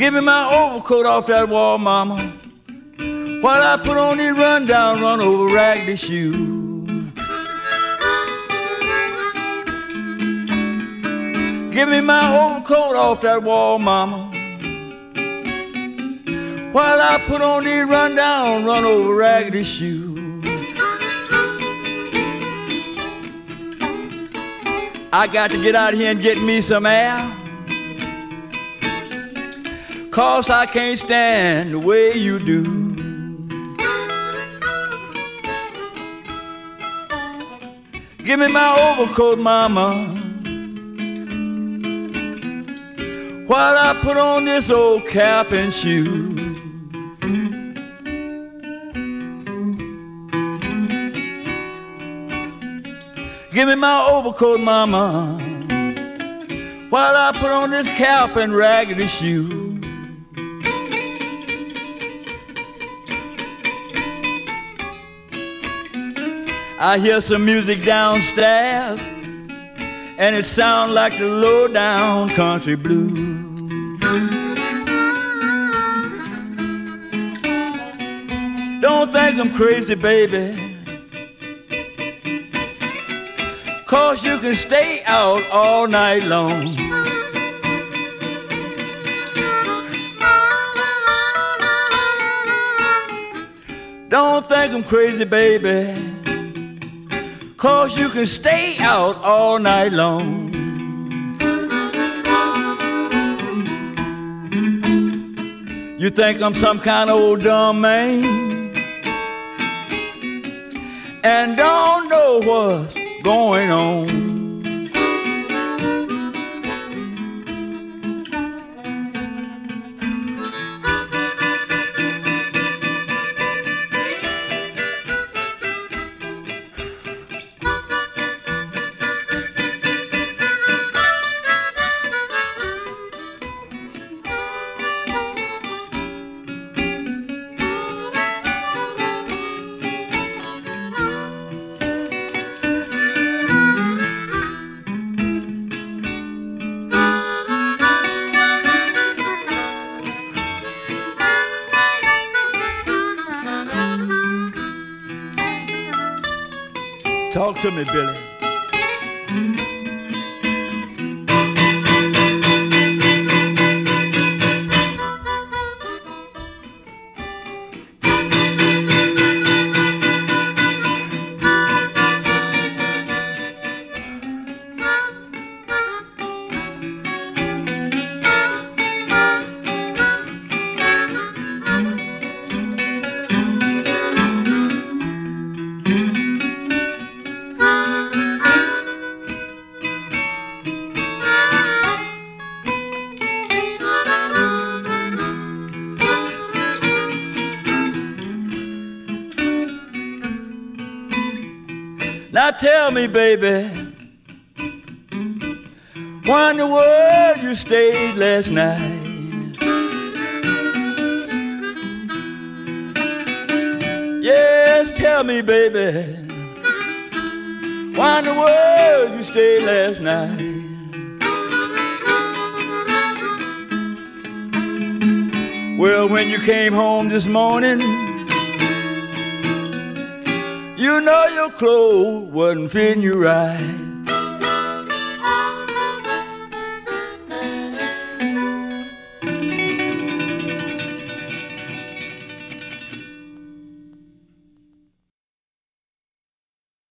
Give me my overcoat off that wall, mama. While I put on these rundown, run over raggedy shoes. Give me my overcoat off that wall, mama. While I put on these rundown, run over raggedy shoes. I got to get out here and get me some air. Cause I can't stand the way you do. Give me my overcoat, mama. While I put on this old cap and shoe. Give me my overcoat, mama. While I put on this cap and raggedy shoe. I hear some music downstairs, and it sounds like the low down country blues. Don't think I'm crazy, baby. Cause you can stay out all night long. Don't think I'm crazy, baby. Cause you can stay out all night long. You think I'm some kind of old dumb man and don't know what's going on. Talk to me, Billy. Now tell me, baby, why in the world you stayed last night? Yes, tell me, baby, why in the world you stayed last night? Well, when you came home this morning, you know your clothes wasn't fitting you right.